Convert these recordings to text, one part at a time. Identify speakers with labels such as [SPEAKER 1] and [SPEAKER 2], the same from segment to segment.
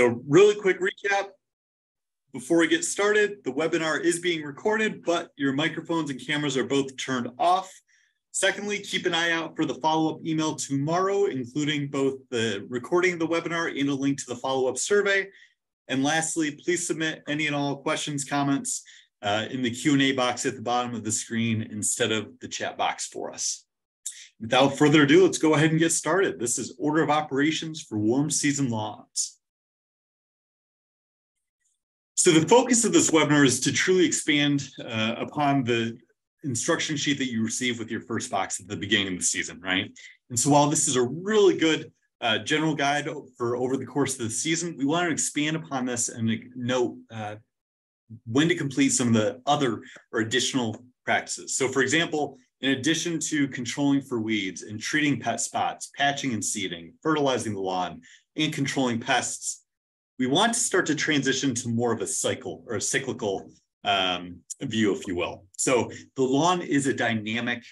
[SPEAKER 1] So really quick recap. Before we get started, the webinar is being recorded, but your microphones and cameras are both turned off. Secondly, keep an eye out for the follow-up email tomorrow, including both the recording of the webinar and a link to the follow-up survey. And lastly, please submit any and all questions, comments uh, in the Q&A box at the bottom of the screen instead of the chat box for us. Without further ado, let's go ahead and get started. This is order of operations for warm season lawns. So the focus of this webinar is to truly expand uh, upon the instruction sheet that you receive with your first box at the beginning of the season, right? And so while this is a really good uh, general guide for over the course of the season, we want to expand upon this and note uh, when to complete some of the other or additional practices. So for example, in addition to controlling for weeds and treating pet spots, patching and seeding, fertilizing the lawn, and controlling pests, we want to start to transition to more of a cycle or a cyclical um, view, if you will. So the lawn is a dynamic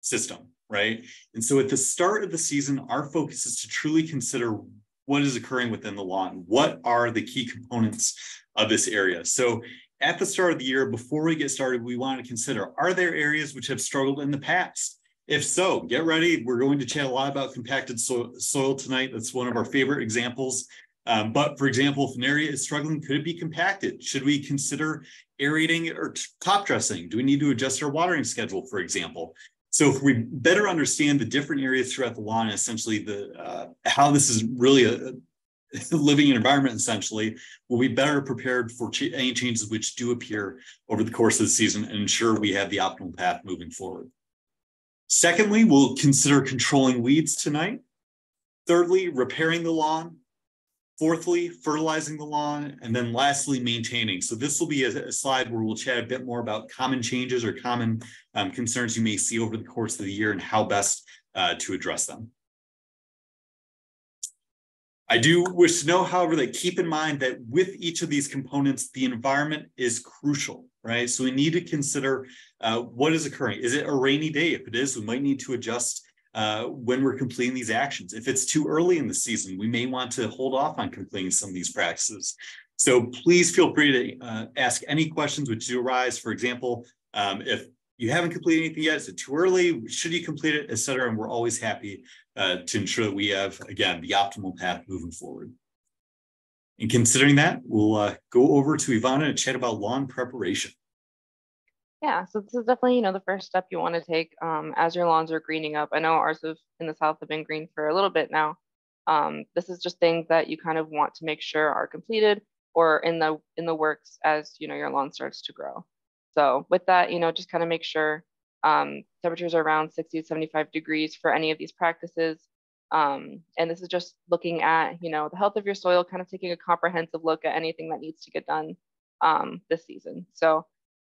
[SPEAKER 1] system, right? And so at the start of the season, our focus is to truly consider what is occurring within the lawn. What are the key components of this area? So at the start of the year, before we get started, we want to consider, are there areas which have struggled in the past? If so, get ready. We're going to chat a lot about compacted so soil tonight. That's one of our favorite examples. Um, but for example, if an area is struggling, could it be compacted? Should we consider aerating or top dressing? Do we need to adjust our watering schedule, for example? So if we better understand the different areas throughout the lawn, essentially the uh, how this is really a, living environment essentially we'll be better prepared for ch any changes which do appear over the course of the season and ensure we have the optimal path moving forward. Secondly, we'll consider controlling weeds tonight. Thirdly, repairing the lawn. Fourthly, fertilizing the lawn. And then lastly, maintaining. So this will be a, a slide where we'll chat a bit more about common changes or common um, concerns you may see over the course of the year and how best uh, to address them. I do wish to know, however, that keep in mind that with each of these components, the environment is crucial, right? So we need to consider uh, what is occurring. Is it a rainy day? If it is, we might need to adjust uh, when we're completing these actions. If it's too early in the season, we may want to hold off on completing some of these practices. So please feel free to uh, ask any questions which do arise. For example, um, if you haven't completed anything yet, is it too early? Should you complete it, et cetera? And we're always happy uh, to ensure that we have, again, the optimal path moving forward. And considering that, we'll uh, go over to Ivana to chat about lawn preparation.
[SPEAKER 2] Yeah, so this is definitely, you know, the first step you want to take um, as your lawns are greening up. I know ours have, in the South have been green for a little bit now. Um, this is just things that you kind of want to make sure are completed or in the in the works as, you know, your lawn starts to grow. So with that, you know, just kind of make sure um, temperatures are around 60 to 75 degrees for any of these practices. Um, and this is just looking at, you know, the health of your soil, kind of taking a comprehensive look at anything that needs to get done um, this season. So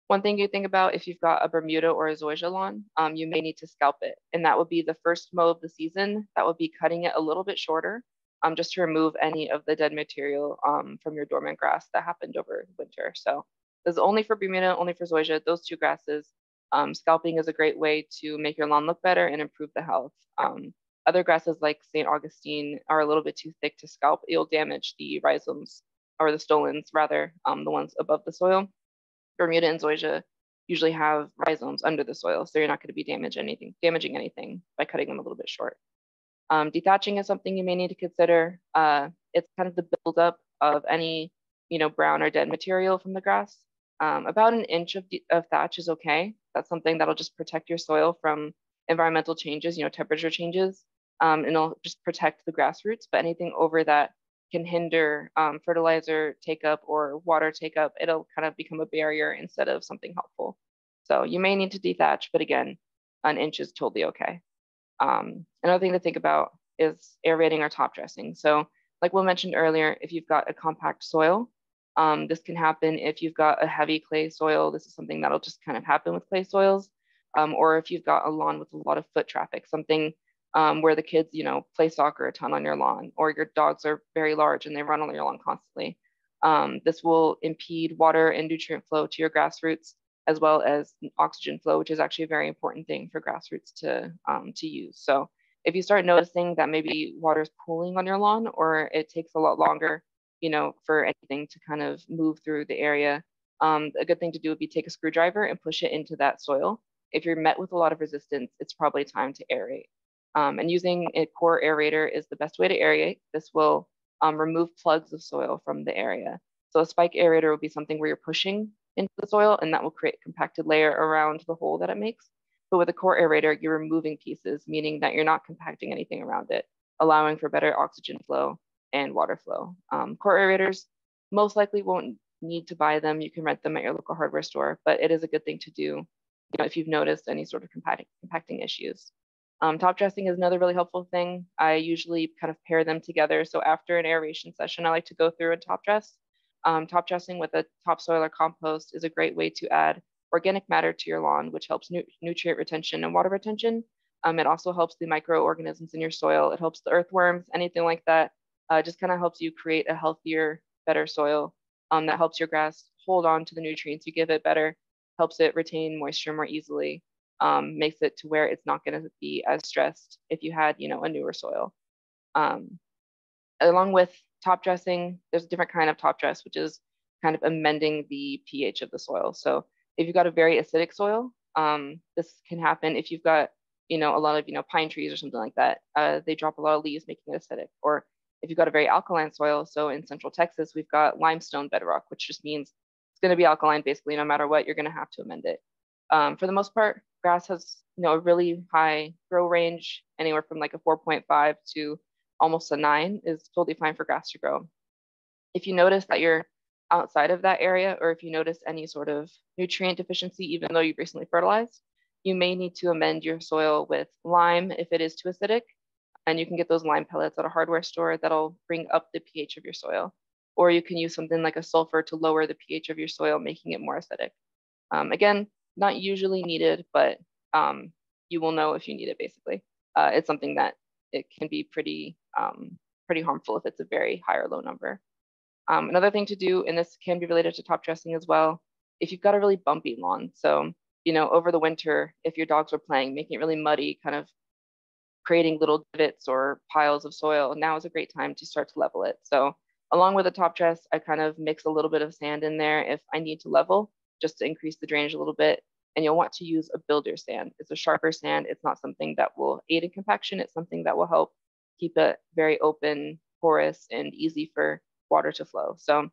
[SPEAKER 2] one thing you think about if you've got a Bermuda or a zoysia lawn, um, you may need to scalp it. And that would be the first mow of the season. That would be cutting it a little bit shorter um, just to remove any of the dead material um, from your dormant grass that happened over winter. So this is only for Bermuda, only for zoysia, those two grasses. Um, scalping is a great way to make your lawn look better and improve the health. Um, other grasses like St. Augustine are a little bit too thick to scalp. It'll damage the rhizomes or the stolons rather, um, the ones above the soil. Bermuda and zoysia usually have rhizomes under the soil, so you're not going to be damage anything, damaging anything by cutting them a little bit short. Um, dethatching is something you may need to consider. Uh, it's kind of the buildup of any, you know, brown or dead material from the grass. Um, about an inch of, of thatch is okay. That's something that'll just protect your soil from environmental changes, you know, temperature changes, um, and it'll just protect the grass roots. But anything over that can hinder um, fertilizer take up or water take up, it'll kind of become a barrier instead of something helpful. So you may need to dethatch, but again, an inch is totally okay. Um, another thing to think about is aerating or top dressing. So like we mentioned earlier, if you've got a compact soil, um, this can happen if you've got a heavy clay soil. This is something that'll just kind of happen with clay soils. Um, or if you've got a lawn with a lot of foot traffic, something um, where the kids, you know, play soccer a ton on your lawn, or your dogs are very large and they run on your lawn constantly. Um, this will impede water and nutrient flow to your grass roots, as well as oxygen flow, which is actually a very important thing for grass roots to, um, to use. So if you start noticing that maybe water is pooling on your lawn or it takes a lot longer you know, for anything to kind of move through the area. Um, a good thing to do would be take a screwdriver and push it into that soil. If you're met with a lot of resistance, it's probably time to aerate. Um, and using a core aerator is the best way to aerate. This will um, remove plugs of soil from the area. So a spike aerator will be something where you're pushing into the soil and that will create a compacted layer around the hole that it makes. But with a core aerator, you're removing pieces, meaning that you're not compacting anything around it, allowing for better oxygen flow and water flow. Um, core aerators most likely won't need to buy them. You can rent them at your local hardware store, but it is a good thing to do you know, if you've noticed any sort of compacting, compacting issues. Um, top dressing is another really helpful thing. I usually kind of pair them together. So after an aeration session, I like to go through and top dress. Um, top dressing with a topsoil or compost is a great way to add organic matter to your lawn, which helps nu nutrient retention and water retention. Um, it also helps the microorganisms in your soil. It helps the earthworms, anything like that. Uh, just kind of helps you create a healthier, better soil um, that helps your grass hold on to the nutrients you give it better, helps it retain moisture more easily, um, makes it to where it's not going to be as stressed if you had, you know, a newer soil. Um, along with top dressing, there's a different kind of top dress, which is kind of amending the pH of the soil. So if you've got a very acidic soil, um, this can happen if you've got, you know, a lot of, you know, pine trees or something like that. Uh, they drop a lot of leaves, making it acidic. Or if you've got a very alkaline soil, so in central Texas, we've got limestone bedrock, which just means it's going to be alkaline basically no matter what, you're going to have to amend it. Um, for the most part, grass has you know a really high grow range, anywhere from like a 4.5 to almost a nine is totally fine for grass to grow. If you notice that you're outside of that area, or if you notice any sort of nutrient deficiency, even though you've recently fertilized, you may need to amend your soil with lime if it is too acidic. And you can get those lime pellets at a hardware store that'll bring up the pH of your soil. Or you can use something like a sulfur to lower the pH of your soil, making it more acidic. Um, again, not usually needed, but um, you will know if you need it basically. Uh, it's something that it can be pretty, um, pretty harmful if it's a very high or low number. Um, another thing to do, and this can be related to top dressing as well, if you've got a really bumpy lawn. So, you know, over the winter, if your dogs were playing, making it really muddy, kind of creating little divots or piles of soil, now is a great time to start to level it. So along with the top dress, I kind of mix a little bit of sand in there if I need to level just to increase the drainage a little bit. And you'll want to use a builder sand. It's a sharper sand. It's not something that will aid in compaction. It's something that will help keep it very open, porous, and easy for water to flow. So,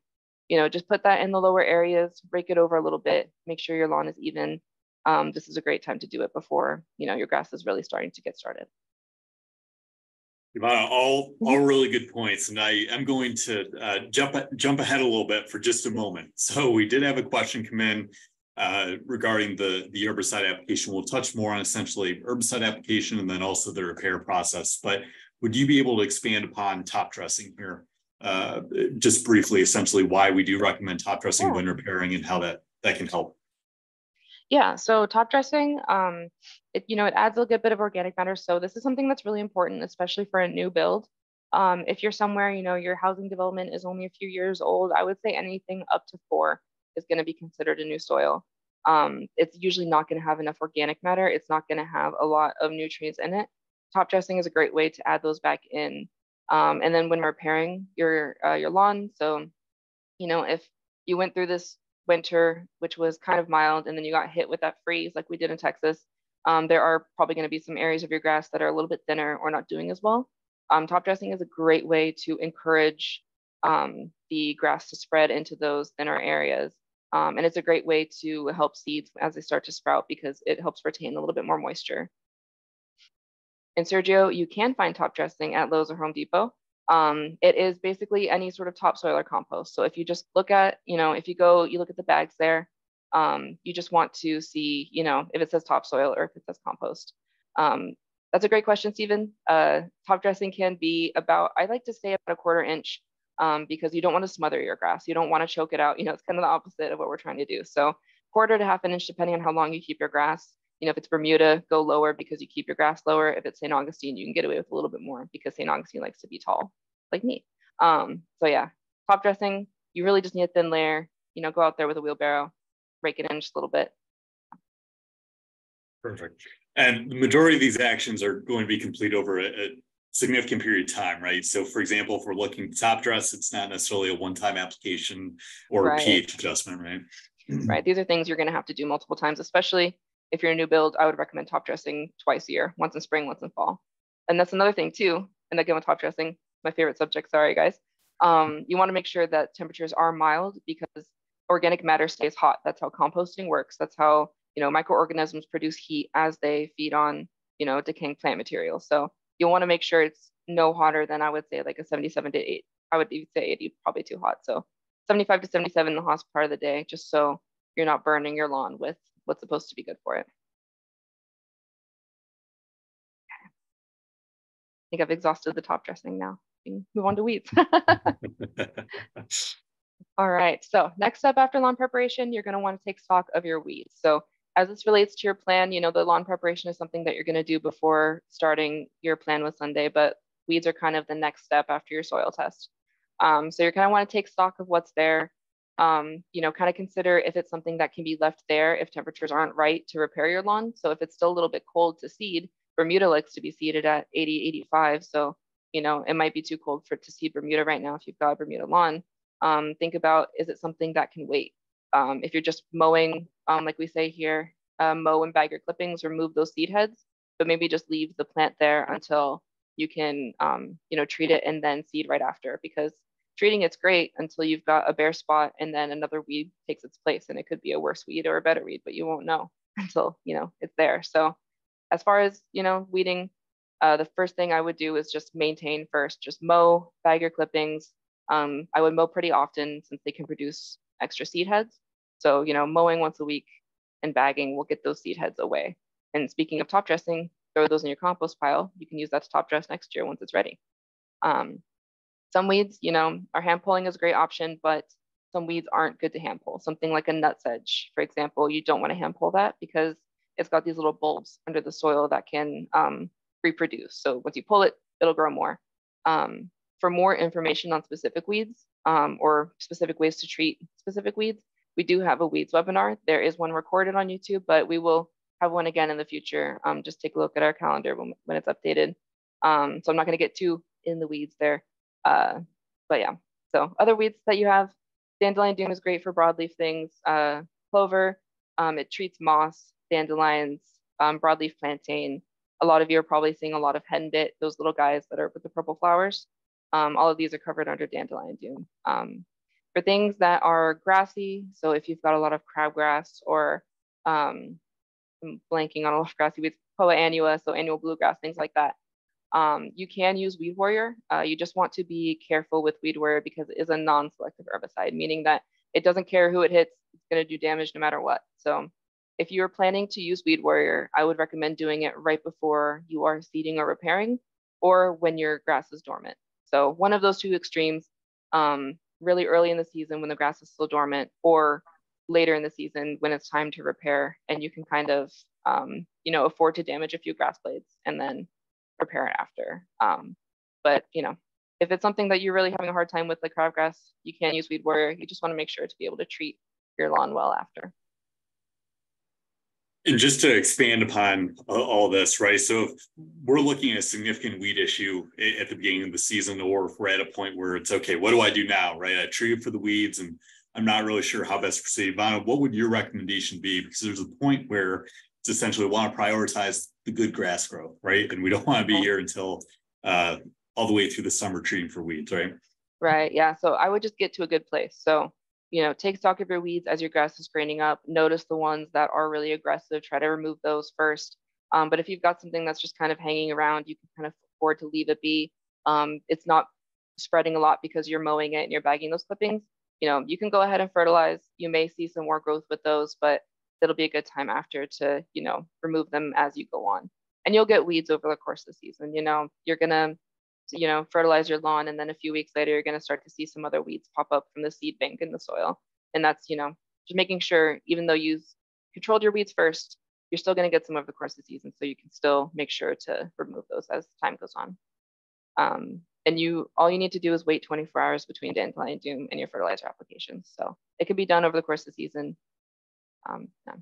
[SPEAKER 2] you know, just put that in the lower areas, rake it over a little bit, make sure your lawn is even. Um, this is a great time to do it before, you know, your grass is really starting to get started.
[SPEAKER 1] All all really good points, and I am going to uh, jump jump ahead a little bit for just a moment. So we did have a question come in uh, regarding the the herbicide application. We'll touch more on essentially herbicide application and then also the repair process. But would you be able to expand upon top dressing here, uh, just briefly, essentially why we do recommend top dressing yeah. when repairing and how that that can help?
[SPEAKER 2] Yeah, so top dressing, um, it, you know, it adds a good bit of organic matter. So this is something that's really important, especially for a new build. Um, if you're somewhere, you know, your housing development is only a few years old, I would say anything up to four is going to be considered a new soil. Um, it's usually not going to have enough organic matter. It's not going to have a lot of nutrients in it. Top dressing is a great way to add those back in. Um, and then when repairing your uh, your lawn, so you know if you went through this winter, which was kind of mild, and then you got hit with that freeze like we did in Texas, um, there are probably going to be some areas of your grass that are a little bit thinner or not doing as well. Um, top dressing is a great way to encourage um, the grass to spread into those thinner areas. Um, and it's a great way to help seeds as they start to sprout because it helps retain a little bit more moisture. In Sergio, you can find top dressing at Lowe's or Home Depot. Um, it is basically any sort of topsoil or compost. So if you just look at, you know, if you go, you look at the bags there, um, you just want to see, you know, if it says topsoil or if it says compost. Um, that's a great question, Stephen. Uh, top dressing can be about, I like to say about a quarter inch um, because you don't want to smother your grass. You don't want to choke it out. You know, it's kind of the opposite of what we're trying to do. So quarter to half an inch, depending on how long you keep your grass. You know, if it's Bermuda, go lower because you keep your grass lower. If it's St. Augustine, you can get away with a little bit more because St. Augustine likes to be tall, like me. Um, so yeah, top dressing, you really just need a thin layer. You know, go out there with a wheelbarrow, rake it in just a little bit.
[SPEAKER 1] Perfect. And the majority of these actions are going to be complete over a, a significant period of time, right? So for example, if we're looking top dress, it's not necessarily a one-time application or right. a pH adjustment, right?
[SPEAKER 2] Right. These are things you're going to have to do multiple times, especially if you're a new build. I would recommend top dressing twice a year, once in spring, once in fall. And that's another thing too. And again, with top dressing, my favorite subject, sorry guys. Um, you want to make sure that temperatures are mild because organic matter stays hot. That's how composting works. That's how, you know, microorganisms produce heat as they feed on, you know, decaying plant material. So you'll want to make sure it's no hotter than I would say like a 77 to 8. I would even say 80 probably too hot. So 75 to 77 in the hottest part of the day, just so you're not burning your lawn with what's supposed to be good for it. I think I've exhausted the top dressing now. Move on to weeds. All right, so next step after lawn preparation, you're gonna wanna take stock of your weeds. So as this relates to your plan, you know, the lawn preparation is something that you're gonna do before starting your plan with Sunday, but weeds are kind of the next step after your soil test. Um, so you're gonna wanna take stock of what's there, um, you know, kind of consider if it's something that can be left there if temperatures aren't right to repair your lawn. So if it's still a little bit cold to seed, Bermuda likes to be seeded at 80, 85. So, you know, it might be too cold for to seed Bermuda right now if you've got a Bermuda lawn. Um, think about, is it something that can wait? Um, if you're just mowing, um, like we say here, uh, mow and bag your clippings, remove those seed heads, but maybe just leave the plant there until you can, um, you know, treat it and then seed right after because treating it's great until you've got a bare spot and then another weed takes its place and it could be a worse weed or a better weed, but you won't know until, you know, it's there. So as far as, you know, weeding, uh, the first thing I would do is just maintain first, just mow, bag your clippings. Um, I would mow pretty often since they can produce extra seed heads. So, you know, mowing once a week and bagging will get those seed heads away. And speaking of top dressing, throw those in your compost pile. You can use that to top dress next year once it's ready. Um, some weeds, you know, our hand pulling is a great option, but some weeds aren't good to hand pull. Something like a nutsedge, for example, you don't want to hand pull that because it's got these little bulbs under the soil that can um, reproduce. So once you pull it, it'll grow more. Um, for more information on specific weeds um, or specific ways to treat specific weeds, we do have a weeds webinar. There is one recorded on YouTube, but we will have one again in the future. Um, just take a look at our calendar when, when it's updated. Um, so I'm not going to get too in the weeds there. Uh, but yeah, so other weeds that you have, dandelion doom is great for broadleaf things. Uh, clover, um, it treats moss, dandelions, um, broadleaf plantain. A lot of you are probably seeing a lot of henbit, those little guys that are with the purple flowers. Um, all of these are covered under dandelion doom. Um, for things that are grassy, so if you've got a lot of crabgrass or um, I'm blanking on a lot of grassy weeds, poa annua, so annual bluegrass, things like that, um, you can use Weed Warrior. Uh, you just want to be careful with Weed Warrior because it is a non-selective herbicide, meaning that it doesn't care who it hits, it's going to do damage no matter what. So if you're planning to use Weed Warrior, I would recommend doing it right before you are seeding or repairing or when your grass is dormant. So one of those two extremes, um, really early in the season when the grass is still dormant or later in the season when it's time to repair and you can kind of, um, you know, afford to damage a few grass blades and then prepare it after. Um, but you know, if it's something that you're really having a hard time with, like crabgrass, you can use Weed Warrior. You just want to make sure to be able to treat your lawn well after.
[SPEAKER 1] And just to expand upon all this, right? So if we're looking at a significant weed issue at the beginning of the season, or if we're at a point where it's okay, what do I do now, right? I treat for the weeds and I'm not really sure how best to proceed. Ivana, what would your recommendation be? Because there's a point where it's essentially we want to prioritize the good grass growth, right? And we don't want to be here until uh, all the way through the summer treating for weeds, right?
[SPEAKER 2] Right. Yeah. So I would just get to a good place. So, you know, take stock of your weeds as your grass is graining up. Notice the ones that are really aggressive. Try to remove those first. Um, but if you've got something that's just kind of hanging around, you can kind of afford to leave it be. Um, it's not spreading a lot because you're mowing it and you're bagging those clippings. You know, you can go ahead and fertilize. You may see some more growth with those, but it'll be a good time after to, you know, remove them as you go on. And you'll get weeds over the course of the season. You know, you're gonna, you know, fertilize your lawn, and then a few weeks later, you're gonna start to see some other weeds pop up from the seed bank in the soil. And that's, you know, just making sure, even though you've controlled your weeds first, you're still gonna get some over the course of the season. So you can still make sure to remove those as time goes on. Um, and you all you need to do is wait 24 hours between dandelion doom and your fertilizer applications. So it can be done over the course of the season. Um, yeah.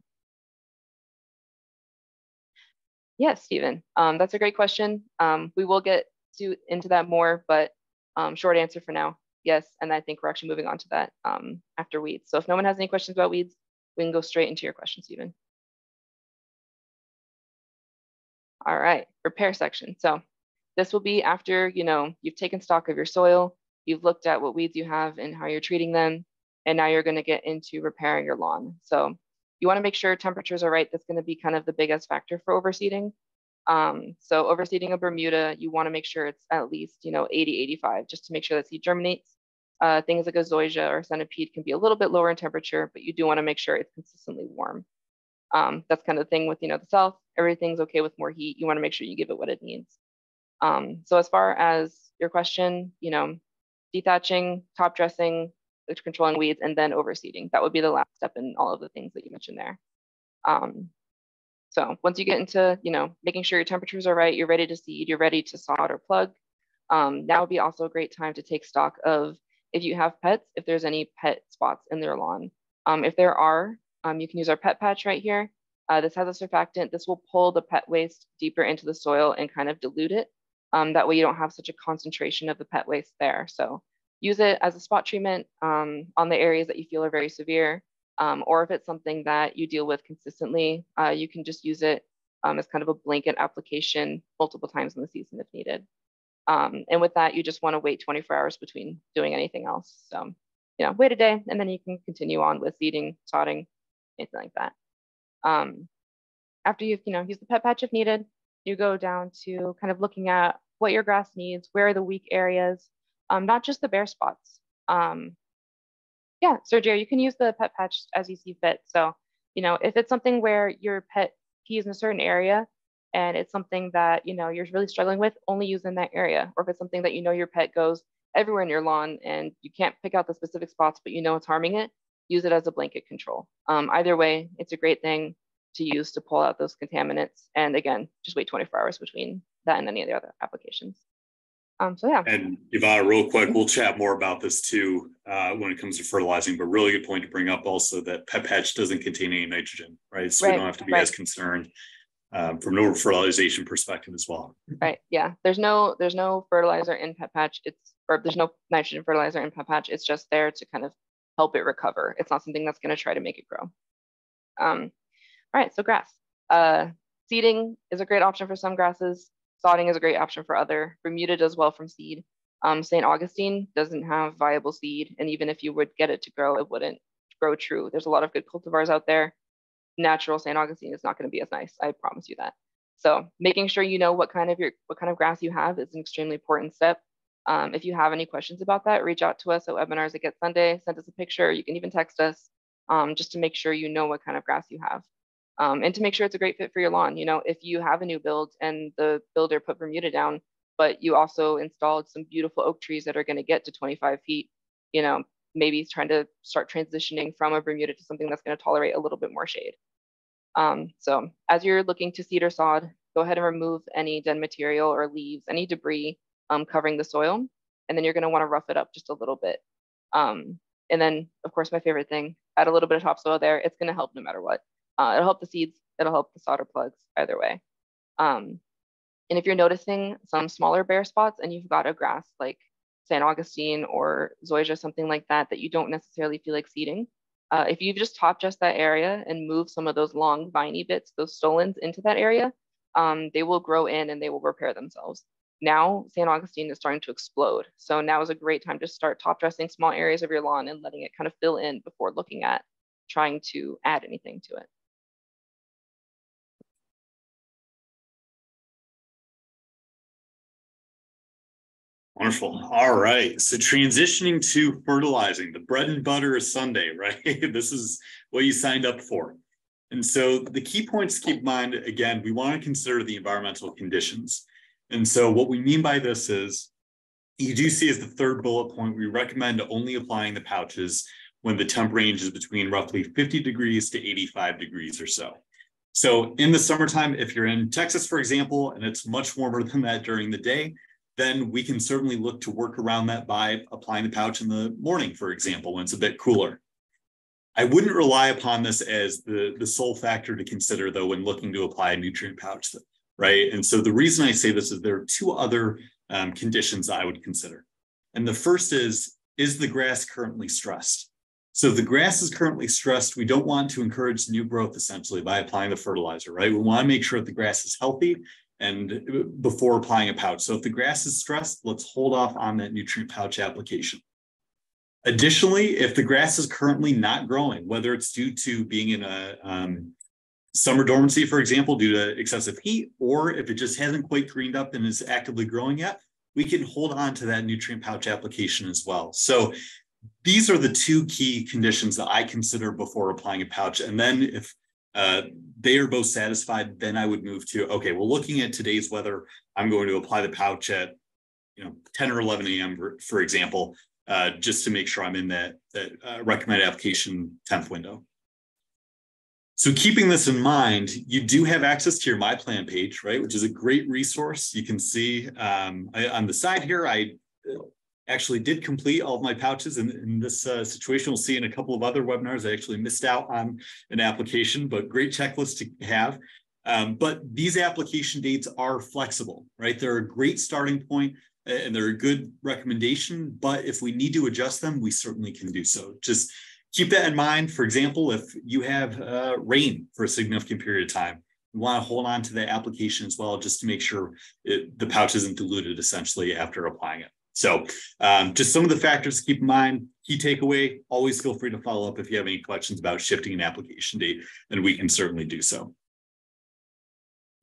[SPEAKER 2] Yes, Stephen, um, that's a great question. Um, we will get to into that more, but um, short answer for now, yes. And I think we're actually moving on to that um, after weeds. So if no one has any questions about weeds, we can go straight into your questions, Stephen. All right, repair section. So this will be after, you know, you've taken stock of your soil, you've looked at what weeds you have and how you're treating them, and now you're gonna get into repairing your lawn. So you wanna make sure temperatures are right. That's gonna be kind of the biggest factor for overseeding. Um, so overseeding a Bermuda, you wanna make sure it's at least, you know, 80, 85, just to make sure that seed germinates. Uh, things like a zoysia or centipede can be a little bit lower in temperature, but you do wanna make sure it's consistently warm. Um, that's kind of the thing with, you know, the South, everything's okay with more heat. You wanna make sure you give it what it needs. Um, so as far as your question, you know, dethatching, top dressing, controlling weeds, and then overseeding. That would be the last step in all of the things that you mentioned there. Um, so once you get into, you know, making sure your temperatures are right, you're ready to seed, you're ready to sod or plug. Um, now would be also a great time to take stock of if you have pets, if there's any pet spots in their lawn. Um, if there are, um, you can use our pet patch right here. Uh, this has a surfactant. This will pull the pet waste deeper into the soil and kind of dilute it. Um, that way you don't have such a concentration of the pet waste there. So use it as a spot treatment um, on the areas that you feel are very severe. Um, or if it's something that you deal with consistently, uh, you can just use it um, as kind of a blanket application multiple times in the season if needed. Um, and with that, you just want to wait 24 hours between doing anything else. So, you know, wait a day and then you can continue on with seeding, sodding, anything like that. Um, after you've, you know, used the pet patch if needed, you go down to kind of looking at what your grass needs, where are the weak areas, um, not just the bare spots. Um, yeah, Sergio, you can use the pet patch as you see fit. So, you know, if it's something where your pet pees in a certain area and it's something that, you know, you're really struggling with, only use in that area. Or if it's something that you know your pet goes everywhere in your lawn and you can't pick out the specific spots, but you know it's harming it, use it as a blanket control. Um, either way, it's a great thing to use to pull out those contaminants. And again, just wait 24 hours between that and any of the other applications. Um, so yeah.
[SPEAKER 1] And Yvonne, real quick, we'll chat more about this too uh, when it comes to fertilizing, but really good point to bring up also that pet patch doesn't contain any nitrogen, right? So right. we don't have to be right. as concerned um, from no fertilization perspective as well.
[SPEAKER 2] Right. Yeah. There's no there's no fertilizer in pet patch. It's or there's no nitrogen fertilizer in pet patch. It's just there to kind of help it recover. It's not something that's going to try to make it grow. Um, all right, so grass. Uh, seeding is a great option for some grasses. Sodding is a great option for other. Bermuda does well from seed. Um, St. Augustine doesn't have viable seed, and even if you would get it to grow, it wouldn't grow true. There's a lot of good cultivars out there. Natural St. Augustine is not going to be as nice. I promise you that. So making sure you know what kind of your what kind of grass you have is an extremely important step. Um, if you have any questions about that, reach out to us at webinars at Get Sunday. Send us a picture. You can even text us um, just to make sure you know what kind of grass you have um, and to make sure it's a great fit for your lawn. You know, if you have a new build and the builder put Bermuda down, but you also installed some beautiful oak trees that are going to get to 25 feet, you know, maybe trying to start transitioning from a Bermuda to something that's going to tolerate a little bit more shade. Um, so as you're looking to seed or sod, go ahead and remove any dead material or leaves, any debris um, covering the soil. And then you're going to want to rough it up just a little bit. Um, and then, of course, my favorite thing, add a little bit of topsoil there. It's going to help no matter what. Uh, it'll help the seeds, it'll help the solder plugs either way. Um, and if you're noticing some smaller bare spots and you've got a grass like San Augustine or zoysia, something like that, that you don't necessarily feel like seeding, uh, if you've just top dress that area and move some of those long viney bits, those stolons into that area, um, they will grow in and they will repair themselves. Now San Augustine is starting to explode. So now is a great time to start top dressing small areas of your lawn and letting it kind of fill in before looking at trying to add anything to it.
[SPEAKER 1] Wonderful. All right. So transitioning to fertilizing, the bread and butter is Sunday, right? this is what you signed up for. And so the key points to keep in mind, again, we want to consider the environmental conditions. And so what we mean by this is you do see as the third bullet point, we recommend only applying the pouches when the temp range is between roughly 50 degrees to 85 degrees or so. So in the summertime, if you're in Texas, for example, and it's much warmer than that during the day, then we can certainly look to work around that by applying the pouch in the morning, for example, when it's a bit cooler. I wouldn't rely upon this as the, the sole factor to consider, though, when looking to apply a nutrient pouch, right? And so the reason I say this is there are two other um, conditions I would consider. And the first is, is the grass currently stressed? So the grass is currently stressed, we don't want to encourage new growth essentially by applying the fertilizer, right? We want to make sure that the grass is healthy and before applying a pouch. So if the grass is stressed, let's hold off on that nutrient pouch application. Additionally, if the grass is currently not growing, whether it's due to being in a um, summer dormancy, for example, due to excessive heat, or if it just hasn't quite greened up and is actively growing yet, we can hold on to that nutrient pouch application as well. So these are the two key conditions that I consider before applying a pouch. And then if uh, they are both satisfied, then I would move to, okay, well, looking at today's weather, I'm going to apply the pouch at, you know, 10 or 11 a.m., for, for example, uh, just to make sure I'm in that, that uh, recommended application 10th window. So keeping this in mind, you do have access to your My Plan page, right, which is a great resource. You can see um, I, on the side here, I actually did complete all of my pouches in, in this uh, situation. We'll see in a couple of other webinars, I actually missed out on an application, but great checklist to have. Um, but these application dates are flexible, right? They're a great starting point and they're a good recommendation, but if we need to adjust them, we certainly can do so. Just keep that in mind. For example, if you have uh, rain for a significant period of time, you want to hold on to the application as well, just to make sure it, the pouch isn't diluted essentially after applying it. So um, just some of the factors to keep in mind. Key takeaway, always feel free to follow up if you have any questions about shifting an application date, and we can certainly do so.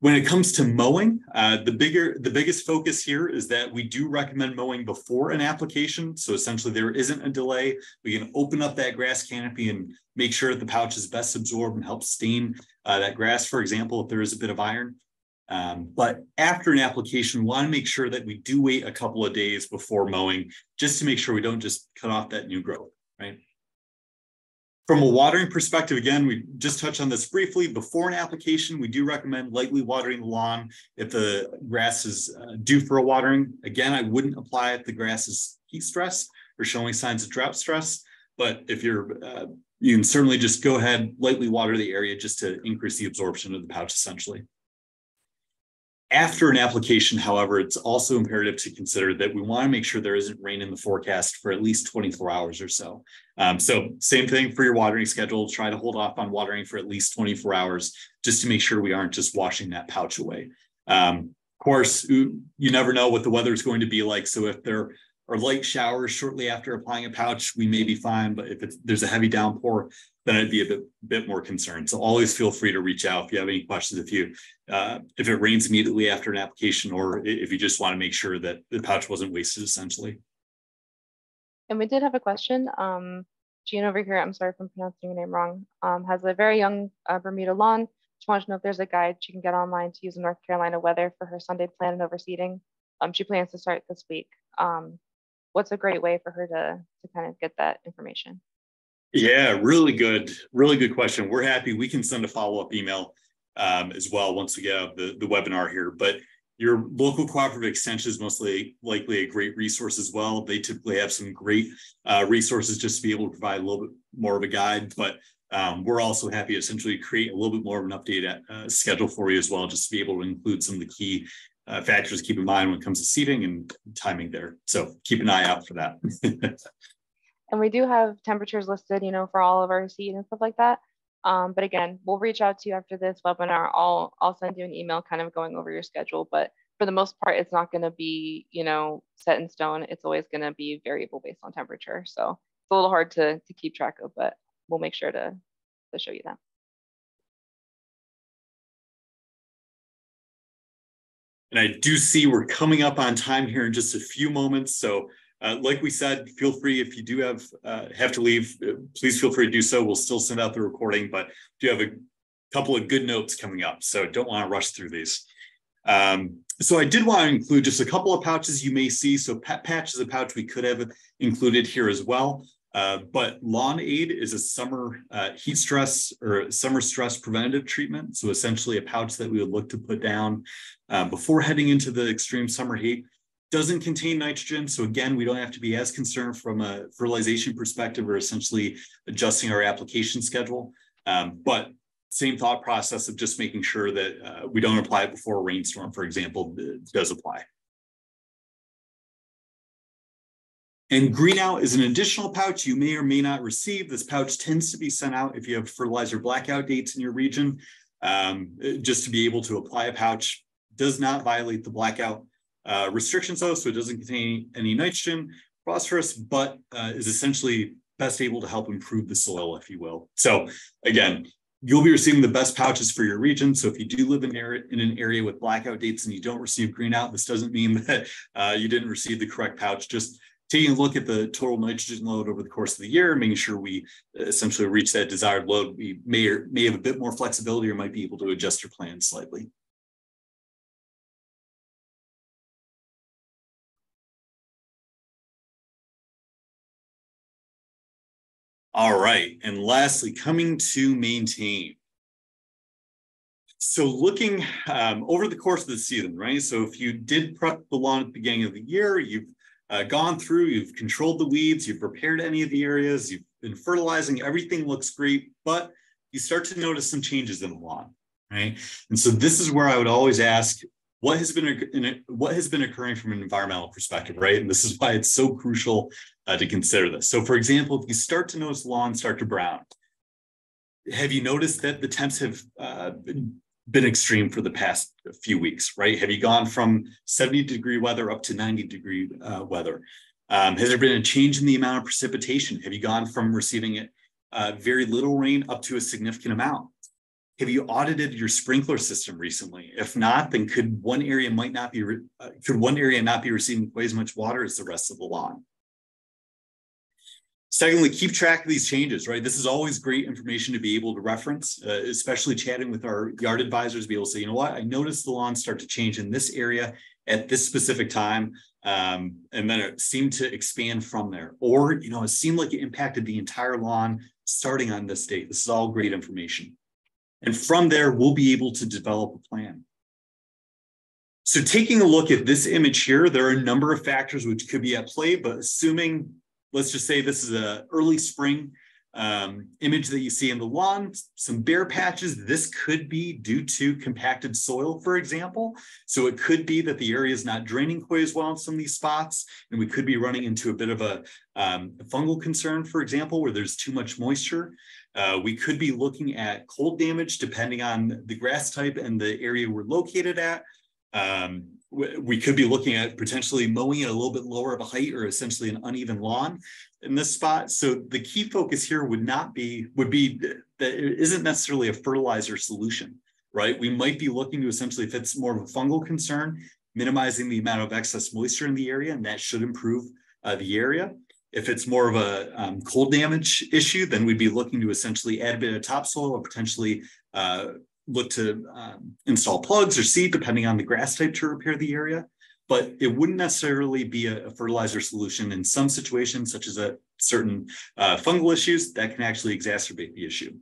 [SPEAKER 1] When it comes to mowing, uh, the bigger, the biggest focus here is that we do recommend mowing before an application. So essentially there isn't a delay. We can open up that grass canopy and make sure that the pouch is best absorbed and help stain uh, that grass, for example, if there is a bit of iron. Um, but after an application, we want to make sure that we do wait a couple of days before mowing, just to make sure we don't just cut off that new growth, right? From a watering perspective, again, we just touched on this briefly. Before an application, we do recommend lightly watering the lawn if the grass is uh, due for a watering. Again, I wouldn't apply if the grass is heat stress or showing signs of drought stress. But if you're, uh, you can certainly just go ahead, lightly water the area just to increase the absorption of the pouch essentially. After an application, however, it's also imperative to consider that we want to make sure there isn't rain in the forecast for at least 24 hours or so. Um, so same thing for your watering schedule, try to hold off on watering for at least 24 hours just to make sure we aren't just washing that pouch away. Um, of course, you never know what the weather is going to be like. So if there are light showers shortly after applying a pouch, we may be fine. But if there's a heavy downpour, then I'd be a bit, bit more concerned. So always feel free to reach out if you have any questions. If you uh, if it rains immediately after an application, or if you just want to make sure that the pouch wasn't wasted, essentially.
[SPEAKER 2] And we did have a question. Um, Jean over here, I'm sorry if I'm pronouncing your name wrong, um, has a very young uh, Bermuda lawn. She wants to know if there's a guide she can get online to use in North Carolina weather for her Sunday plan and overseeding. Um, she plans to start this week. Um, what's a great way for her to, to kind of get that information?
[SPEAKER 1] Yeah, really good, really good question. We're happy. We can send a follow-up email um, as well once we get out the, the webinar here. But your local cooperative extension is mostly likely a great resource as well. They typically have some great uh, resources just to be able to provide a little bit more of a guide. But um, we're also happy to essentially create a little bit more of an updated uh, schedule for you as well, just to be able to include some of the key uh, factors to keep in mind when it comes to seating and timing there. So keep an eye out for that.
[SPEAKER 2] and we do have temperatures listed, you know, for all of our seed and stuff like that. Um, but again, we'll reach out to you after this webinar. I'll, I'll send you an email kind of going over your schedule, but for the most part, it's not going to be, you know, set in stone. It's always going to be variable based on temperature. So it's a little hard to, to keep track of, but we'll make sure to, to show you that.
[SPEAKER 1] And I do see we're coming up on time here in just a few moments. So uh, like we said, feel free if you do have uh, have to leave, uh, please feel free to do so. We'll still send out the recording, but do have a couple of good notes coming up, so don't want to rush through these. Um, so I did want to include just a couple of pouches you may see. So pet patch is a pouch we could have included here as well. Uh, but Lawn Aid is a summer uh, heat stress or summer stress preventative treatment. So essentially a pouch that we would look to put down uh, before heading into the extreme summer heat doesn't contain nitrogen. So again, we don't have to be as concerned from a fertilization perspective or essentially adjusting our application schedule. Um, but same thought process of just making sure that uh, we don't apply it before a rainstorm, for example, does apply. And green out is an additional pouch you may or may not receive. This pouch tends to be sent out if you have fertilizer blackout dates in your region, um, just to be able to apply a pouch. Does not violate the blackout uh, restrictions though, so it doesn't contain any nitrogen, phosphorus, but uh, is essentially best able to help improve the soil, if you will. So again, you'll be receiving the best pouches for your region. So if you do live in, in an area with blackout dates and you don't receive green out, this doesn't mean that uh, you didn't receive the correct pouch. Just taking a look at the total nitrogen load over the course of the year, making sure we essentially reach that desired load. We may or may have a bit more flexibility or might be able to adjust your plan slightly. All right. And lastly, coming to maintain. So looking um, over the course of the season, right? So if you did prep the lawn at the beginning of the year, you've uh, gone through, you've controlled the weeds, you've repaired any of the areas, you've been fertilizing, everything looks great, but you start to notice some changes in the lawn, right? And so this is where I would always ask, what has been what has been occurring from an environmental perspective, right? And this is why it's so crucial uh, to consider this. So, for example, if you start to notice lawns start to brown, have you noticed that the temps have uh, been extreme for the past few weeks, right? Have you gone from 70 degree weather up to 90 degree uh, weather? Um, has there been a change in the amount of precipitation? Have you gone from receiving it uh, very little rain up to a significant amount? Have you audited your sprinkler system recently? If not, then could one area might not be uh, could one area not be receiving quite as much water as the rest of the lawn? Secondly, keep track of these changes, right? This is always great information to be able to reference, uh, especially chatting with our yard advisors, be able to say, you know what, I noticed the lawn start to change in this area at this specific time. Um, and then it seemed to expand from there. Or, you know, it seemed like it impacted the entire lawn starting on this date. This is all great information. And from there, we'll be able to develop a plan. So taking a look at this image here, there are a number of factors which could be at play, but assuming, let's just say this is a early spring um, image that you see in the lawn, some bare patches. This could be due to compacted soil, for example. So it could be that the area is not draining quite as well in some of these spots, and we could be running into a bit of a, um, fungal concern, for example, where there's too much moisture. Uh, we could be looking at cold damage depending on the grass type and the area we're located at. Um, we could be looking at potentially mowing at a little bit lower of a height or essentially an uneven lawn in this spot. So the key focus here would not be, would be that it isn't necessarily a fertilizer solution, right? We might be looking to essentially, if it's more of a fungal concern, minimizing the amount of excess moisture in the area, and that should improve uh, the area. If it's more of a um, cold damage issue, then we'd be looking to essentially add a bit of topsoil or potentially uh, look to um, install plugs or seed, depending on the grass type to repair the area. But it wouldn't necessarily be a, a fertilizer solution in some situations, such as a certain uh, fungal issues that can actually exacerbate the issue.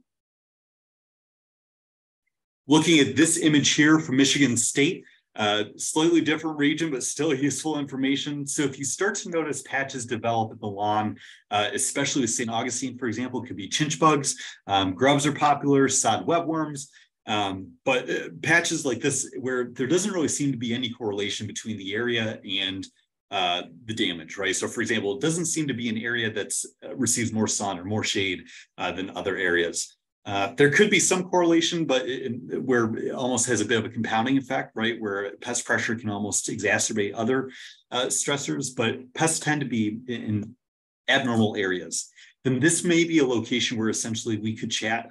[SPEAKER 1] Looking at this image here from Michigan State, uh, slightly different region, but still useful information. So if you start to notice patches develop at the lawn, uh, especially with St. Augustine, for example, could be chinch bugs, um, grubs are popular, sod webworms, um, but uh, patches like this, where there doesn't really seem to be any correlation between the area and uh, the damage, right? So, for example, it doesn't seem to be an area that uh, receives more sun or more shade uh, than other areas. Uh, there could be some correlation, but it, where it almost has a bit of a compounding effect, right? Where pest pressure can almost exacerbate other uh, stressors, but pests tend to be in, in abnormal areas. Then this may be a location where essentially we could chat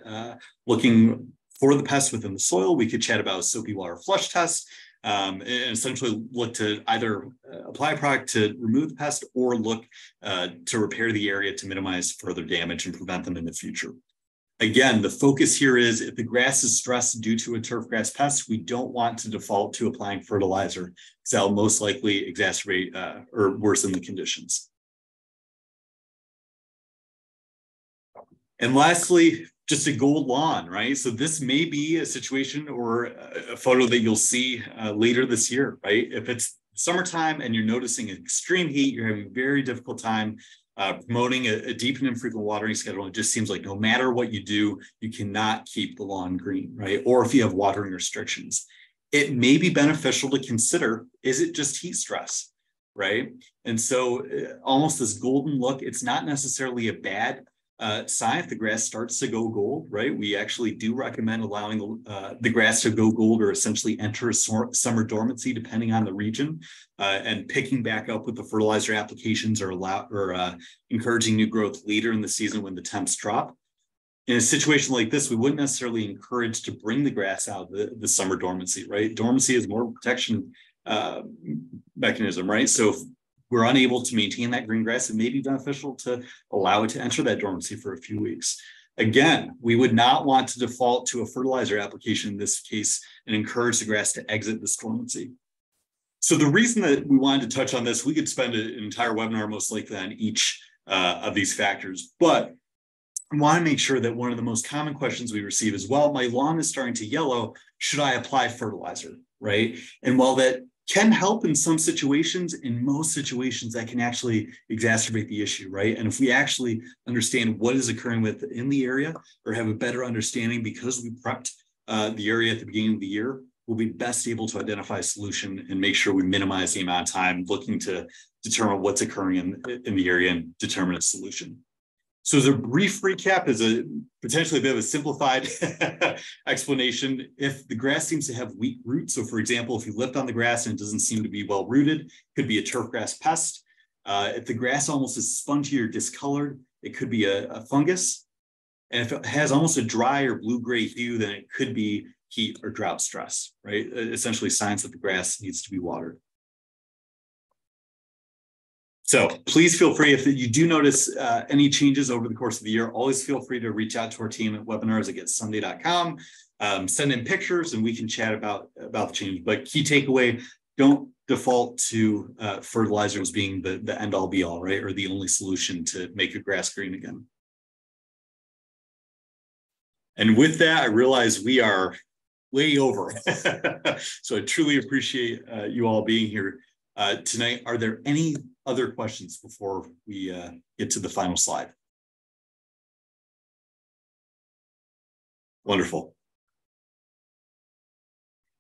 [SPEAKER 1] looking for the pests within the soil. We could chat about soapy water flush test um, and essentially look to either uh, apply a product to remove the pest or look uh, to repair the area to minimize further damage and prevent them in the future. Again, the focus here is if the grass is stressed due to a turf grass pest, we don't want to default to applying fertilizer because that will most likely exacerbate uh, or worsen the conditions. And lastly, just a gold lawn, right? So this may be a situation or a photo that you'll see uh, later this year, right? If it's summertime and you're noticing extreme heat, you're having a very difficult time uh, promoting a, a, deep and infrequent watering schedule. It just seems like no matter what you do, you cannot keep the lawn green, right? Or if you have watering restrictions, it may be beneficial to consider, is it just heat stress? right? And so uh, almost this golden look, it's not necessarily a bad uh, if the grass starts to go gold, right? We actually do recommend allowing uh, the grass to go gold or essentially enter a summer dormancy depending on the region uh, and picking back up with the fertilizer applications or allow or uh, encouraging new growth later in the season when the temps drop. In a situation like this, we wouldn't necessarily encourage to bring the grass out the, the summer dormancy, right? Dormancy is more protection uh, mechanism, right? So if we're unable to maintain that green grass, it may be beneficial to allow it to enter that dormancy for a few weeks. Again, we would not want to default to a fertilizer application in this case and encourage the grass to exit this dormancy. So the reason that we wanted to touch on this, we could spend an entire webinar most likely on each uh, of these factors, but I want to make sure that one of the most common questions we receive is, well, my lawn is starting to yellow, should I apply fertilizer, right? And while that can help in some situations. In most situations, that can actually exacerbate the issue, right? And if we actually understand what is occurring within the area or have a better understanding because we prepped uh, the area at the beginning of the year, we'll be best able to identify a solution and make sure we minimize the amount of time looking to determine what's occurring in, in the area and determine a solution. So as a brief recap is a potentially a bit of a simplified explanation. If the grass seems to have weak roots, so for example, if you lift on the grass and it doesn't seem to be well rooted, could be a turf grass pest. Uh, if the grass almost is spongy or discolored, it could be a, a fungus. And if it has almost a dry or blue-gray hue, then it could be heat or drought stress, right? Essentially signs that the grass needs to be watered. So please feel free if you do notice uh, any changes over the course of the year, always feel free to reach out to our team at webinars at getsunday.com. Um, send in pictures and we can chat about, about the change. But key takeaway, don't default to uh, fertilizers being the, the end all be all, right? Or the only solution to make your grass green again. And with that, I realize we are way over. so I truly appreciate uh, you all being here uh, tonight. Are there any other questions before we uh, get to the final slide? Wonderful.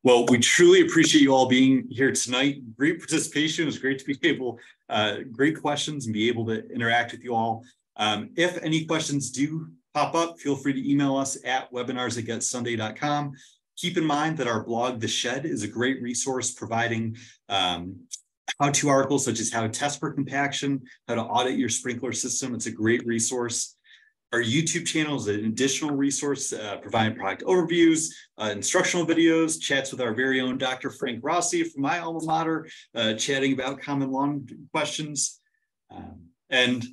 [SPEAKER 1] Well, we truly appreciate you all being here tonight. Great participation. It was great to be able, uh, great questions and be able to interact with you all. Um, if any questions do pop up, feel free to email us at webinars at getsunday.com. Keep in mind that our blog, The Shed, is a great resource providing um, how-to articles such as how to test for compaction, how to audit your sprinkler system. It's a great resource. Our YouTube channel is an additional resource uh, providing product overviews, uh, instructional videos, chats with our very own Dr. Frank Rossi from my alma mater, uh, chatting about common lawn questions. Um, and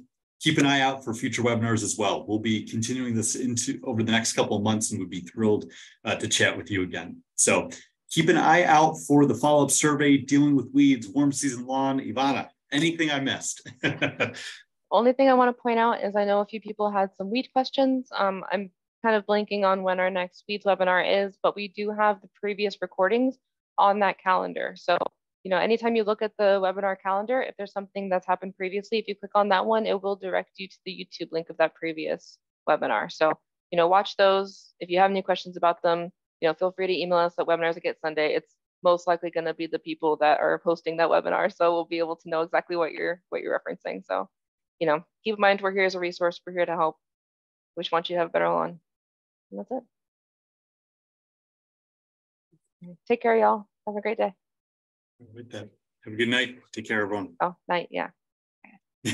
[SPEAKER 1] keep an eye out for future webinars as well. We'll be continuing this into over the next couple of months and we'd be thrilled uh, to chat with you again. So Keep an eye out for the follow-up survey dealing with weeds, warm season lawn. Ivana, anything I missed?
[SPEAKER 2] Only thing I want to point out is I know a few people had some weed questions. Um, I'm kind of blanking on when our next weeds webinar is, but we do have the previous recordings on that calendar. So, you know, anytime you look at the webinar calendar, if there's something that's happened previously, if you click on that one, it will direct you to the YouTube link of that previous webinar. So, you know, watch those. If you have any questions about them, you know, feel free to email us at webinars at Get Sunday. It's most likely going to be the people that are posting that webinar. So we'll be able to know exactly what you're what you're referencing. So, you know, keep in mind we're here as a resource. We're here to help. We just want you to have a better lawn. And that's it. Take care, y'all. Have a great day.
[SPEAKER 1] Have a good night. Take care, everyone.
[SPEAKER 2] Oh, night. Yeah.